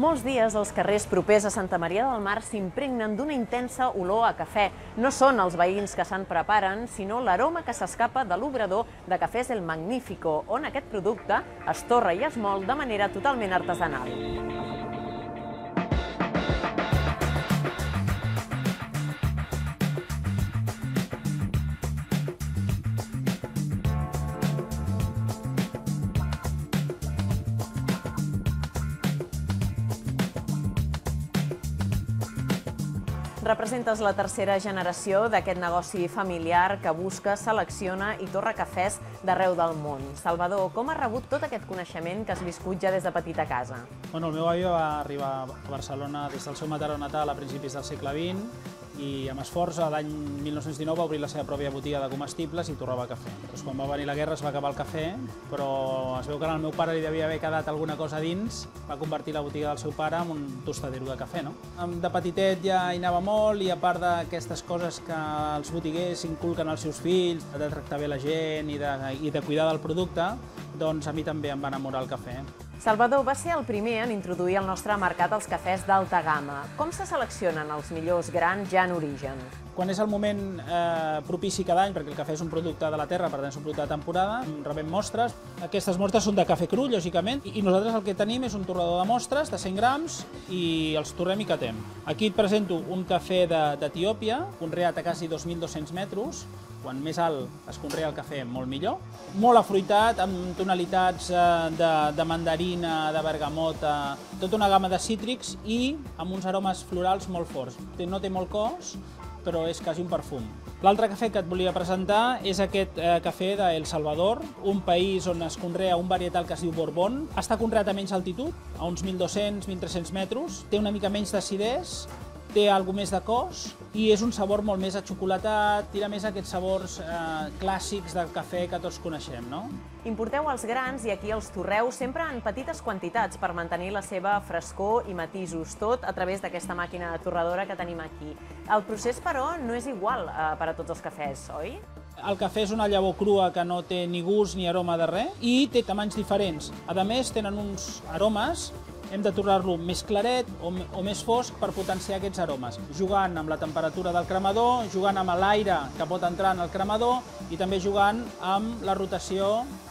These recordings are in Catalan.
Molts dies els carrers propers a Santa Maria del Mar s'impregnen d'una intensa olor a cafè. No són els veïns que se'n preparen, sinó l'aroma que s'escapa de l'obrador de Cafès El Magnífico, on aquest producte es torra i es mol de manera totalment artesanal. Representes la tercera generació d'aquest negoci familiar que busca, selecciona i torra cafès d'arreu del món. Salvador, com has rebut tot aquest coneixement que has viscut ja des de petita casa? Bueno, el meu avi va arribar a Barcelona des del seu mataró natal a principis del segle XX i amb esforç l'any 1919 va obrir la seva pròpia botiga de comestibles i torrava cafè. Doncs quan va venir la guerra es va acabar el cafè, però es veu que al meu pare li devia haver quedat alguna cosa dins, va convertir la botiga del seu pare en un tostadero de cafè. No? De petitet ja hi anava molt i a part d'aquestes coses que els botiguers inculquen als seus fills, de tractar bé la gent i de, i de cuidar del producte, doncs a mi també em va enamorar el cafè. Salvador va ser el primer en introduir al nostre mercat els cafès d'alta gamma. Com se seleccionen els millors grans ja en origen? Quan és el moment eh, propici cada any, perquè el cafè és un producte de la terra, per tant és un producte de temporada, rebem mostres. Aquestes mostres són de cafè cru, lògicament, i nosaltres el que tenim és un torrador de mostres de 100 grams i els torrem i catem. Aquí et presento un cafè d'Etiòpia, conreat a quasi 2.200 metres, quan més alt es conrea el cafè, molt millor. Molt afruitat, amb tonalitats eh, de, de mandarina, de bergamota, tota una gamma de cítrics i amb uns aromes florals molt forts. No té molt cos, però és quasi un perfum. L'altre cafè que et volia presentar és aquest eh, cafè de El Salvador, un país on es conrea un varietal que es diu Bourbon. Està conreat a menys altitud, a uns 1.200-1.300 metres, té una mica menys d'acidès, té alguna més de cos i és un sabor molt més achocolatat, tira més aquests sabors eh, clàssics del cafè que tots coneixem, no? Importeu els grans i aquí els torreu sempre en petites quantitats per mantenir la seva frescor i matisos, tot a través d'aquesta màquina torradora que tenim aquí. El procés, però, no és igual eh, per a tots els cafès, oi? El cafè és una llavor crua que no té ni gust ni aroma de res i té tamanys diferents. A més, tenen uns aromes hem de tornar-lo més claret o, o més fosc per potenciar aquests aromes, jugant amb la temperatura del cremador, jugant amb l'aire que pot entrar en el cremador i també jugant amb la rotació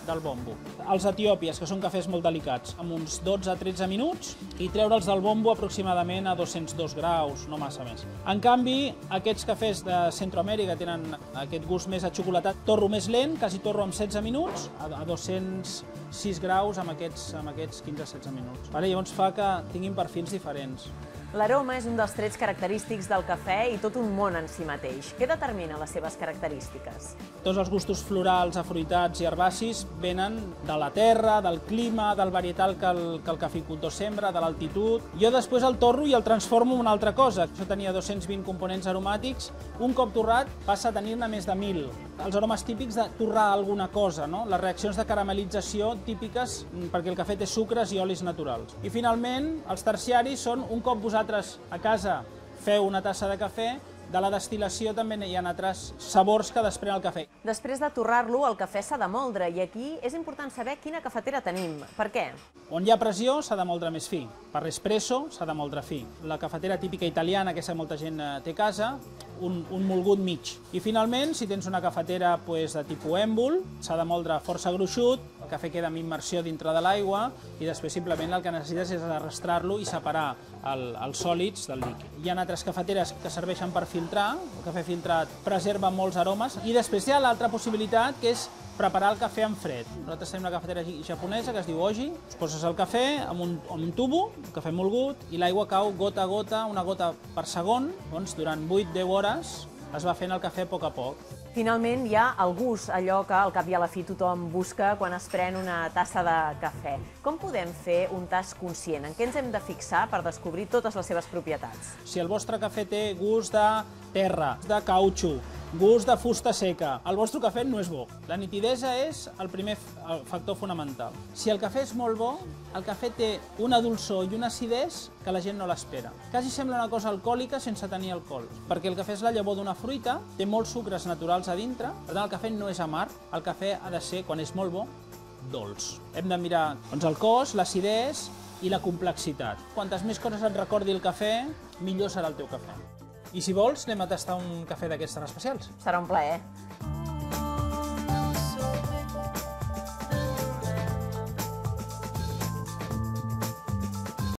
del bombo. Els etiòpies, que són cafès molt delicats, amb uns 12-13 minuts i treure'ls del bombo aproximadament a 202 graus, no massa més. En canvi, aquests cafès de Centroamèrica tenen aquest gust més achocolatat, torro més lent, quasi torro amb 16 minuts, a 206 graus amb aquests, amb aquests 15-16 minuts. Vale? Llavors fa que tinguin perfils diferents. L'aroma és un dels trets característics del cafè i tot un món en si mateix. Què determina les seves característiques? Tots els gustos florals, afruitats i herbacis venen de la terra, del clima, del varietal que el, que el caficultor sembra, de l'altitud. Jo després el torro i el transformo en una altra cosa. Això tenia 220 components aromàtics. Un cop torrat passa a tenir-ne més de 1.000. Els aromes típics de torrar alguna cosa, no? les reaccions de caramelització típiques perquè el cafè té sucres i olis naturals. I finalment, els terciaris són un cop vosaltres a casa feu una tassa de cafè, de la destil·lació també hi ha altres sabors que desprèn el cafè. Després de torrar-lo, el cafè s'ha de moldre i aquí és important saber quina cafetera tenim. Per què? On hi ha pressió s'ha de moldre més fi. Per l'espresso s'ha de moldre fi. La cafetera típica italiana, que molta gent eh, té a casa, un, un molgut mig. I finalment, si tens una cafetera pues, de tipus èmbol, s'ha de moldre força gruixut, cafè queda amb immersió dintre de l'aigua i després simplement el que necessites és arrastrar-lo i separar el, els sòlids del líquid. Hi ha altres cafeteres que serveixen per filtrar, el cafè filtrat preserva molts aromes, i després hi ha l'altra possibilitat que és preparar el cafè en fred. Nosaltres tenim una cafetera japonesa que es diu Oji, poses el cafè amb un, amb un tubo, un cafè molgut, i l'aigua cau gota a gota, una gota per segon, doncs durant 8-10 hores es va fent el cafè a poc a poc. Finalment hi ha el gust, allò que al cap i a la fi tothom busca quan es pren una tassa de cafè. Com podem fer un tast conscient? En què ens hem de fixar per descobrir totes les seves propietats? Si el vostre cafè té gust de terra, de cautxo, gust de fusta seca, el vostre cafè no és bo. La nitidesa és el primer factor fonamental. Si el cafè és molt bo, el cafè té una dolçor i una acidesa que la gent no l'espera. Quasi sembla una cosa alcohòlica sense tenir alcohol, perquè el cafè és la llavor d'una fruita, té molts sucres naturals a dintre, per tant el cafè no és amar, el cafè ha de ser, quan és molt bo, dolç. Hem de mirar doncs, el cos, l'acidesa, i la complexitat. Quantes més coses et recordi el cafè, millor serà el teu cafè. I si vols, anem a tastar un cafè d'aquests tan especials. Serà un plaer.